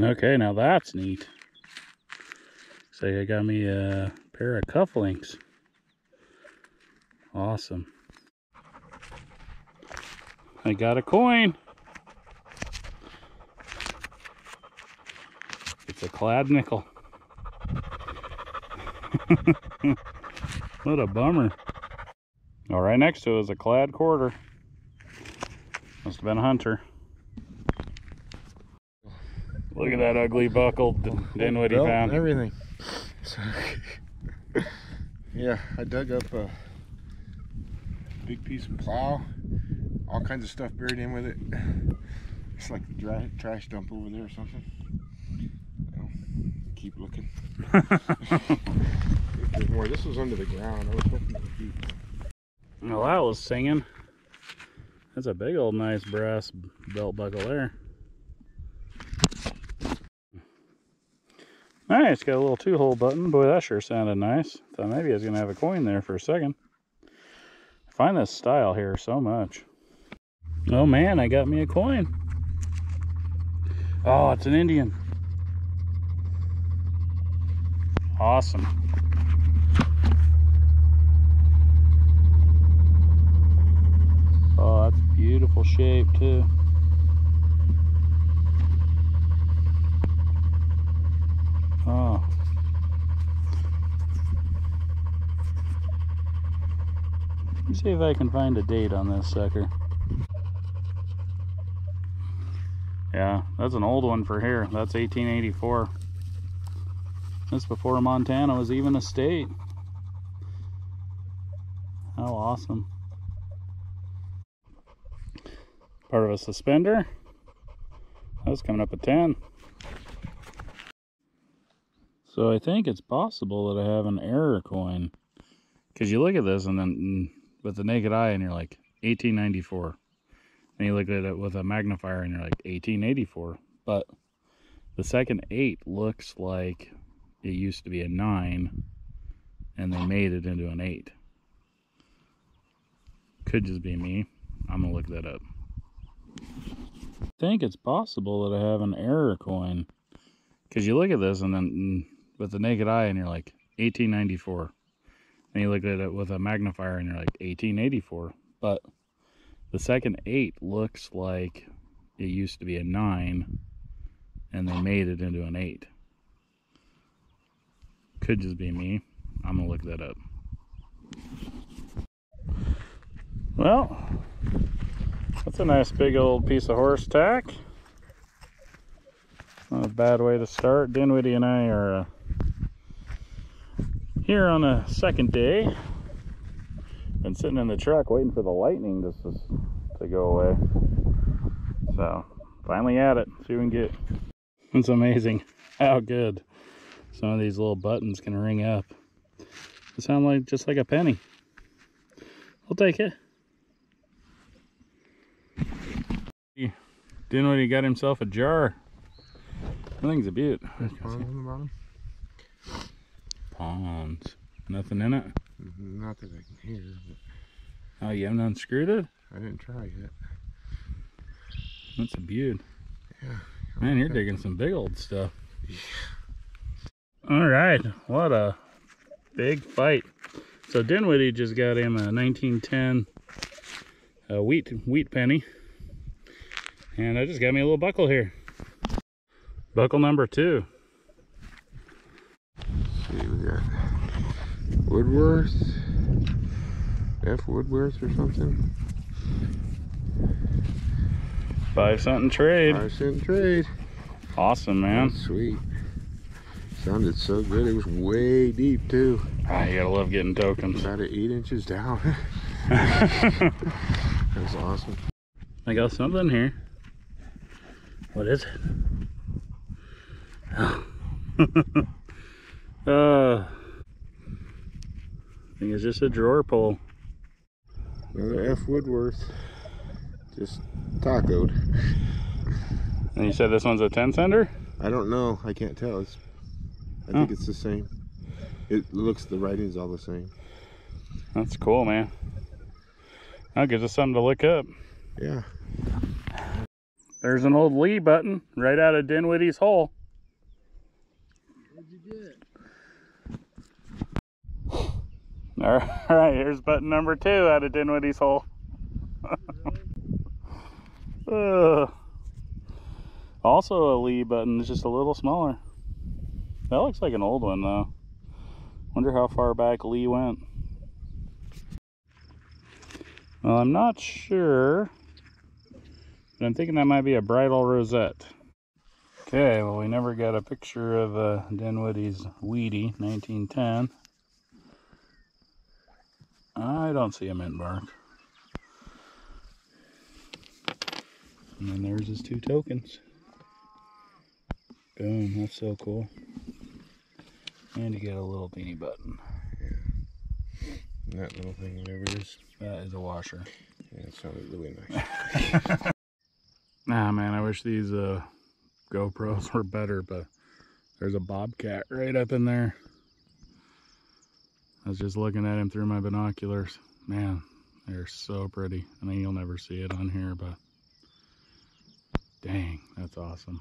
Okay, now that's neat. So you got me a pair of cufflinks. Awesome. I got a coin. It's a clad nickel. what a bummer. All right next to it is a clad quarter. Must have been a hunter. Look at that ugly buckle Dinwiddie Belt, found. Everything. So, yeah, I dug up a big piece of plow, all kinds of stuff buried in with it. It's like the dry, trash dump over there or something. Well, keep looking. there's more, this was under the ground. I was hoping it would be. Well, that was singing. That's a big old nice brass belt buckle there. Nice, got a little two-hole button. Boy, that sure sounded nice. Thought maybe I was gonna have a coin there for a second. I find this style here so much. Oh man, I got me a coin. Oh, it's an Indian. Awesome. Oh, that's beautiful shape too. Oh. Let me see if I can find a date on this sucker. Yeah, that's an old one for here. That's 1884. That's before Montana was even a state. How awesome. Part of a suspender. That was coming up at 10. So I think it's possible that I have an error coin. Because you look at this and then mm, with the naked eye and you're like 1894. And you look at it with a magnifier and you're like 1884. But the second 8 looks like it used to be a 9 and they made it into an 8. Could just be me. I'm to look that up. I think it's possible that I have an error coin. Because you look at this and then mm, with the naked eye and you're like 1894. And you look at it with a magnifier and you're like 1884. But the second 8 looks like it used to be a 9 and they made it into an 8. Could just be me. I'm to look that up. Well, that's a nice big old piece of horse tack. Not a bad way to start. Dinwiddie and I are uh, here on a second day. Been sitting in the truck waiting for the lightning to, to go away. So, finally at it. See what we can get. It's amazing how good some of these little buttons can ring up. They sound like just like a penny. I'll take it. Dinwiddie got himself a jar. That thing's a beaut. Pond on the bottom? Ponds. Nothing in it? Not that I can hear, but Oh, you haven't unscrewed it? I didn't try yet. That's a beaut. Yeah. Man, you're digging some big old stuff. Yeah. All right, what a big fight. So Dinwiddie just got him a 1910 uh, wheat wheat penny. And I just got me a little buckle here. Buckle number two. see, we got Woodworth, F. Woodworth or something. Five something trade. Five cent trade. Awesome, man. That's sweet. Sounded so good. It was way deep too. Ah, you gotta love getting tokens. About eight inches down. that was awesome. I got something here. What is it? uh, I think it's just a drawer pull. Another F. Woodworth. Just tacoed. And you said this one's a 10 center? I don't know. I can't tell. It's. I think Oh. it's the same. It looks the writing's all the same. That's cool, man. That gives us something to look up. Yeah. There's an old Lee button right out of Dinwiddie's hole. What'd you get? All right, here's button number two out of Dinwiddie's hole. Ugh. also a Lee button, it's just a little smaller. That looks like an old one though. Wonder how far back Lee went. Well, I'm not sure, but I'm thinking that might be a bridle rosette. Okay, well, we never got a picture of uh, Dinwiddie's Wheatie 1910. I don't see a mint mark. And then there's his two tokens. Boom, that's so cool. And you get a little beanie button. And that little thing, whatever it is. That is a washer. Yeah, it sounded really nice. Nah, man, I wish these uh, GoPros were better, but there's a bobcat right up in there. I was just looking at him through my binoculars. Man, they're so pretty. I mean, you'll never see it on here, but dang, that's awesome.